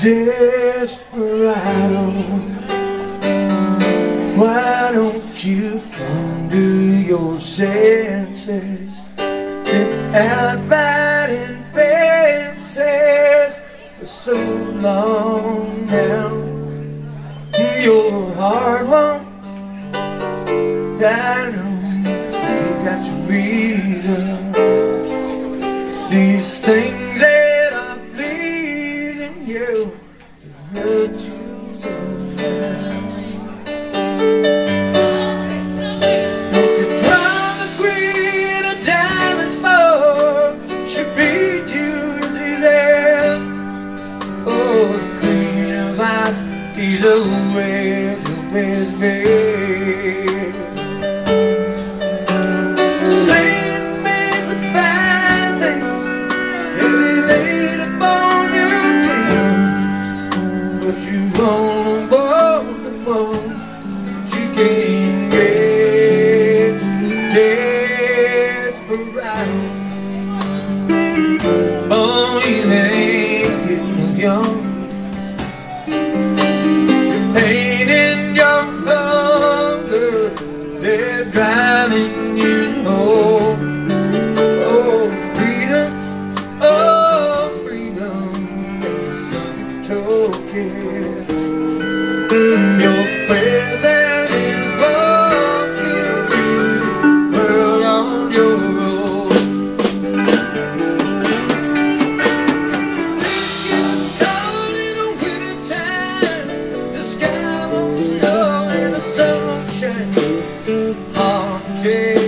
Desperado, why don't you come to your senses? Been out riding fences for so long now. Your heart won't die. That's reason. These things. the river is me. They're driving you home. Oh, freedom, oh, freedom, the. change.